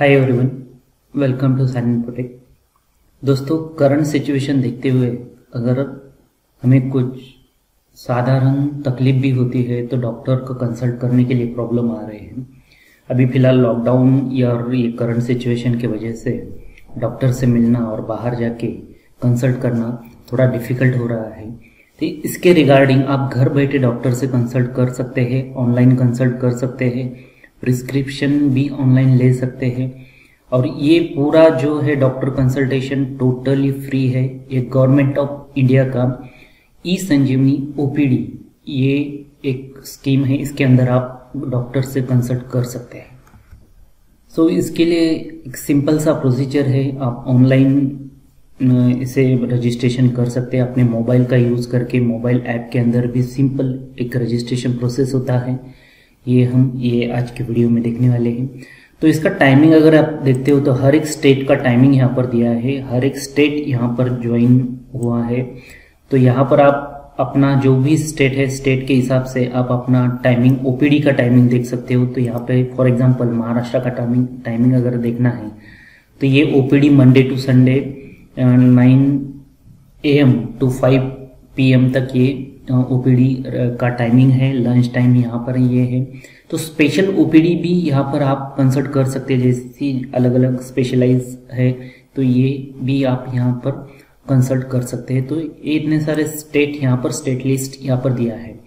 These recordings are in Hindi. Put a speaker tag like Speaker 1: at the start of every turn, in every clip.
Speaker 1: Hi everyone welcome to silent protect दोस्तों करंट सिचुएशन देखते हुए अगर हमें कुछ साधारण तकलीफ़ भी होती है तो डॉक्टर को कंसल्ट करने के लिए प्रॉब्लम आ रहे हैं। अभी फ़िलहाल लॉकडाउन या ये करंट सिचुएशन की वजह से डॉक्टर से मिलना और बाहर जाके कंसल्ट करना थोड़ा डिफ़िकल्ट हो रहा है। तो इसके रिगार्डिंग आप घर बैठे डॉक्टर से कंसल्ट कर सकते हैं ऑनलाइन कंसल्ट कर सकते हैं। प्रिस्क्रिप्शन भी ऑनलाइन ले सकते हैं। और ये पूरा जो है डॉक्टर कंसल्टेशन टोटली फ्री है। ये गवर्नमेंट ऑफ़ इंडिया का ई संजीवनी ओपीडी ये एक स्कीम है। इसके अंदर आप डॉक्टर से कंसल्ट कर सकते हैं। सो so, इसके लिए एक सिंपल सा प्रोसीजर है। आप ऑनलाइन इसे रजिस्ट्रेशन कर सकते हैं। अपने मोबाइल का यूज़ करके मोबाइल ऐप के अंदर भी सिंपल एक रजिस्ट्रेशन प्रोसेस होता है। ये हम, ये आज के वीडियो में देखने वाले हैं। तो इसका टाइमिंग अगर आप देखते हो तो हर एक स्टेट का टाइमिंग यहाँ पर दिया है। हर एक स्टेट यहाँ पर ज्वाइन हुआ है। तो यहाँ पर आप अपना जो भी स्टेट है स्टेट के हिसाब से आप अपना टाइमिंग ओपीडी का टाइमिंग देख सकते हो। तो यहाँ पे फॉर एग्जांपल महाराष्ट्र का टाइमिंग टाइमिंग अगर देखना है तो ये OPD Monday to Sunday nine A M to five P M तक ये ओपीडी का टाइमिंग है लंच टाइम यहाँ पर ये है। तो स्पेशल ओपीडी भी यहाँ पर आप कंसल्ट कर सकते हैं, जैसी अलग अलग स्पेशलाइज है तो ये भी आप यहाँ पर कंसल्ट कर सकते हैं। तो ये इतने सारे स्टेट यहाँ पर स्टेट लिस्ट यहाँ पर दिया है।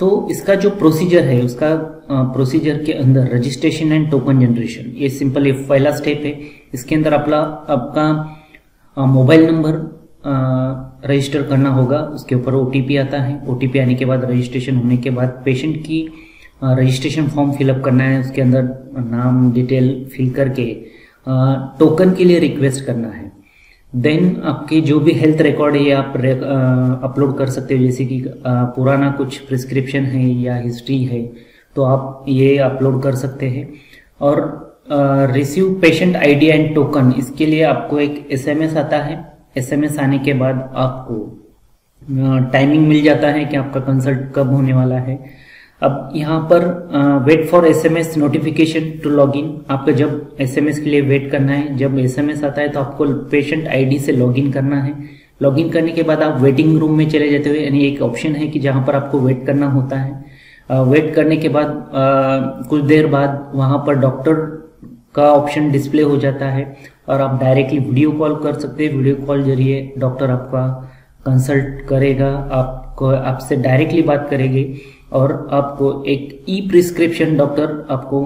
Speaker 1: तो इसका जो प्रोसीजर है, उसका प्रोसीजर के अंदर रजिस्ट्रेशन एंड टोकन जनरेशन ये सिंपल ये पहला स्टेप है। इसके अंदर अपना, आपका मोबाइल नंबर रजिस्टर करना होगा, उसके ऊपर ओटीपी आता है। ओटीपी आने के बाद रजिस्ट्रेशन होने के बाद पेशेंट की रजिस्ट्रेशन फॉर्म फिलअप करना है, उसके अंदर नाम डिटेल फिल करके टोकन के लिए रिक्वेस्ट करना है। देन आपके जो भी हेल्थ रिकॉर्ड है आप अपलोड कर सकते हो, जैसे कि पुराना कुछ प्रिस्क्रिप्शन है या हिस्ट्री है तो आप ये अपलोड कर सकते हैं। और receive patient ID and token इसके लिए आपको एक एसएमएस आता है। एसएमएस आने के बाद आपको टाइमिंग मिल जाता है कि आपका कंसल्ट कब होने वाला है। अब यहाँ पर wait for SMS notification to login आपका जब एसएमएस के लिए वेट करना है, जब एसएमएस आता है तो आपको पेशेंट आईडी से लॉगिन करना है। लॉगिन करने के बाद आप वेटिंग रूम में चले जाते हुए, यानी एक ऑप्शन है कि जहाँ पर आपको वेट करना होता है। वेट करने के बाद कुछ देर बाद वहाँ पर डॉक्टर का ऑप्शन डिस्प्ले हो जाता है और आप डायरेक्टली वीडियो कॉल कर सकते हैं। वीडियो कॉल ज़रिए डॉक्टर आपका कंसल्ट करेगा। आपको, आपसे डायरेक्टली बात करेंगे और आपको एक ई प्रिस्क्रिप्शन डॉक्टर आपको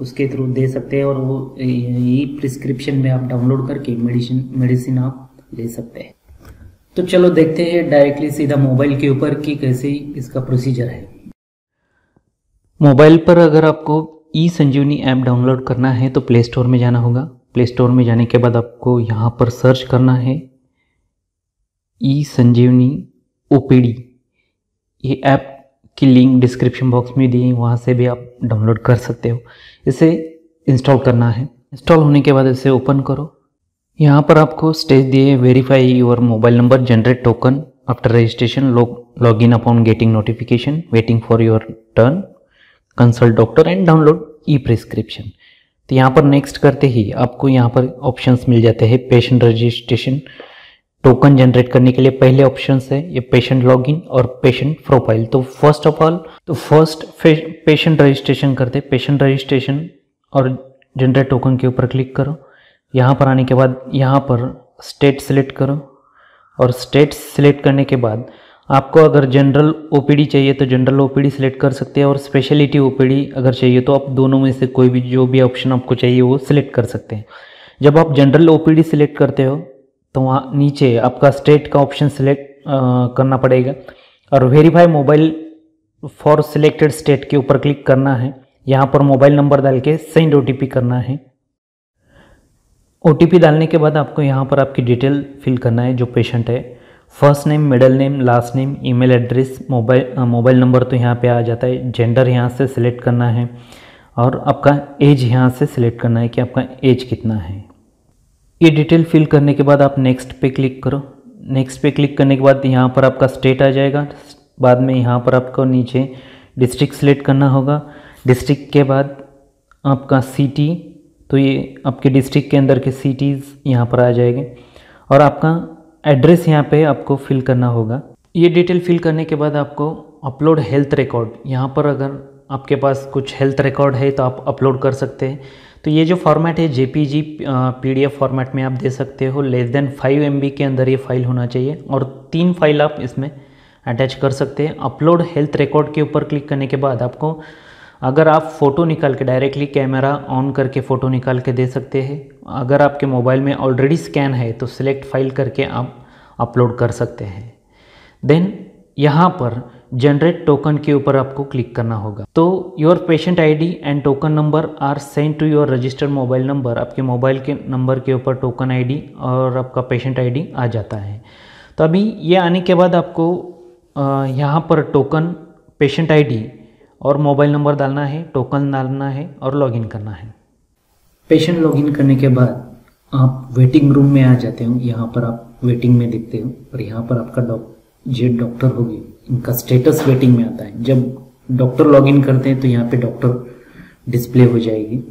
Speaker 1: उसके थ्रू दे सकते हैं और वो ई प्रिस्क्रिप्शन में आप डाउनलोड करके मेडिसिन मेडिसिन आप ले सकते हैं। तो चलो देखते हैं डायरेक्टली सीधा मोबाइल के ऊपर कि कैसे इसका प्रोसीजर है। मोबाइल पर अगर आपको ई संजीवनी ऐप डाउनलोड करना है तो प्ले स्टोर में जाना होगा। प्ले स्टोर में जाने के बाद आपको यहाँ पर सर्च करना है ई संजीवनी ओपीडी ये ऐप की लिंक डिस्क्रिप्शन बॉक्स में दी है, वहाँ से भी आप डाउनलोड कर सकते हो। इसे इंस्टॉल करना है। इंस्टॉल होने के बाद इसे ओपन करो। यहाँ पर आपको स्टेज दिए verify your mobile number, generate token, after registration log in upon getting notification, waiting for your turn. Consult doctor and download e prescription तो यहाँ पर नेक्स्ट करते ही आपको यहाँ पर ऑप्शंस मिल जाते हैं पेशेंट रजिस्ट्रेशन टोकन जनरेट करने के लिए पहले ऑप्शन है, ये पेशेंट लॉगिन और पेशेंट प्रोफ़ाइल तो फ़र्स्ट ऑफ़ ऑल तो फ़र्स्ट पेशेंट रजिस्ट्रेशन करते पेशेंट रजिस्ट्रेशन और जनरेट टोकन के ऊपर क्लिक करो। यहाँ पर आने के बाद, यहाँ पर स्टेट सेलेक्ट करो और स्टेट सेलेक्ट करने के बाद आपको अगर जनरल ओपीडी चाहिए तो जनरल ओपीडी सिलेक्ट कर सकते हैं और स्पेशलिटी ओपीडी अगर चाहिए तो आप दोनों में से कोई भी जो भी ऑप्शन आपको चाहिए वो सिलेक्ट कर सकते हैं। जब आप जनरल ओपीडी सिलेक्ट करते हो तो वहाँ नीचे आपका स्टेट का ऑप्शन सिलेक्ट करना पड़ेगा और verify mobile for selected state के ऊपर क्लिक करना है। यहाँ पर मोबाइल नंबर डाल के सेंड ओटीपी करना है। ओटीपी डालने के बाद आपको यहाँ पर आपकी डिटेल फिल करना है जो पेशेंट है। First name, middle name, last name, email address, mobile mobile number तो यहाँ पे आ जाता है। जेंडर यहाँ से सिलेक्ट करना है और आपका एज यहाँ से सिलेक्ट करना है कि आपका एज कितना है। ये डिटेल फिल करने के बाद आप नेक्स्ट पे क्लिक करो। नेक्स्ट पे क्लिक करने के बाद यहाँ पर आपका स्टेट आ जाएगा। बाद में यहाँ पर आपको नीचे डिस्ट्रिक्ट सिलेक्ट करना होगा। डिस्ट्रिक्ट के बाद आपका सिटी तो ये आपके डिस्ट्रिक्ट के अंदर के सिटीज़ यहाँ पर आ जाएँगे। और आपका एड्रेस यहाँ पे आपको फिल करना होगा। ये डिटेल फिल करने के बाद आपको अपलोड हेल्थ रिकॉर्ड, यहाँ पर अगर आपके पास कुछ हेल्थ रिकॉर्ड है तो आप अपलोड कर सकते हैं। तो ये जो फॉर्मेट है, जेपीजी पीडीएफ फॉर्मेट में आप दे सकते हो। लेस देन फाइव एम के अंदर ये फ़ाइल होना चाहिए और तीन फ़ाइल आप इसमें अटैच कर सकते हैं। अपलोड हेल्थ रिकॉर्ड के ऊपर क्लिक करने के बाद आपको अगर आप फ़ोटो निकाल के डायरेक्टली कैमरा ऑन करके फ़ोटो निकाल के दे सकते हैं। अगर आपके मोबाइल में ऑलरेडी स्कैन है तो सिलेक्ट फ़ाइल करके आप अपलोड कर सकते हैं। देन यहाँ पर जनरेट टोकन के ऊपर आपको क्लिक करना होगा। तो your patient ID and token number are send to your registered mobile number आपके मोबाइल के नंबर के ऊपर टोकन आईडी और आपका पेशेंट आईडी आ जाता है। तो अभी ये आने के बाद आपको यहाँ पर टोकन पेशेंट आईडी और मोबाइल नंबर डालना है, टोकन डालना है और लॉगिन करना है।
Speaker 2: पेशेंट लॉगिन करने के बाद आप वेटिंग रूम में आ जाते हो, यहाँ पर आप वेटिंग में देखते हो और यहाँ पर आपका डॉक्टर जो डॉक्टर होगी, इनका स्टेटस वेटिंग में आता है। जब डॉक्टर लॉगिन करते हैं तो यहाँ पे डॉक्टर डिस्प्ले हो जाएगी।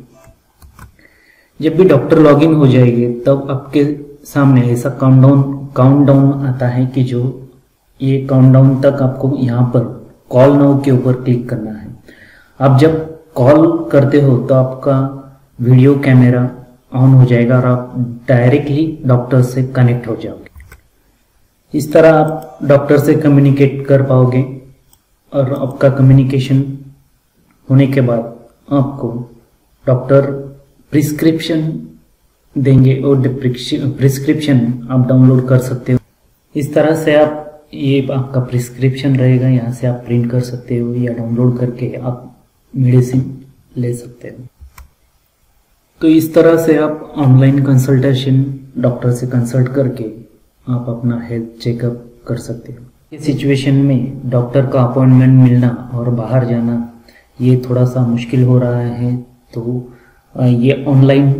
Speaker 2: जब भी डॉक्टर लॉगिन हो जाएगी, तब आपके सामने ऐसा काउंटडाउन काउंटडाउन आता है कि जो ये काउंटडाउन तक आपको यहाँ पर कॉल नाउ के ऊपर क्लिक करना है। आप जब कॉल करते हो तो आपका वीडियो कैमरा ऑन हो जाएगा और आप डायरेक्टली डॉक्टर से कनेक्ट हो जाओगे। इस तरह आप डॉक्टर से कम्युनिकेट कर पाओगे और आपका कम्युनिकेशन होने के बाद आपको डॉक्टर प्रिस्क्रिप्शन देंगे और प्रिस्क्रिप्शन आप डाउनलोड कर सकते हो। इस तरह से आप ये आपका प्रिस्क्रिप्शन रहेगा, यहाँ से आप प्रिंट कर सकते हो या डाउनलोड करके आप मेडिसिन ले सकते हो। तो इस तरह से आप ऑनलाइन कंसल्टेशन डॉक्टर से कंसल्ट करके आप अपना हेल्थ चेकअप कर सकते हो। इस सिचुएशन में डॉक्टर का अपॉइंटमेंट मिलना और बाहर जाना, ये थोड़ा सा मुश्किल हो रहा है तो ये ऑनलाइन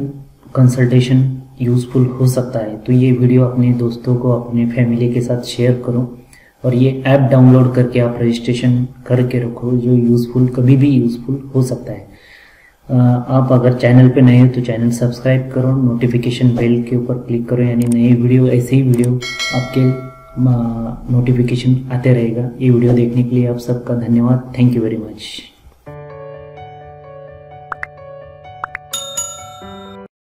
Speaker 2: कंसल्टेशन यूज़फुल हो सकता है। तो ये वीडियो अपने दोस्तों को, अपने फैमिली के साथ शेयर करो और ये ऐप डाउनलोड करके आप रजिस्ट्रेशन करके रखो। जो यूज़फुल कभी भी यूज़फुल हो सकता है। आप अगर चैनल पे नए हो तो चैनल सब्सक्राइब करो नोटिफिकेशन बेल के ऊपर क्लिक करो। यानी नए वीडियो ऐसे ही वीडियो आपके नोटिफिकेशन आते रहेगा। ये वीडियो देखने के लिए आप सबका धन्यवाद। Thank you very much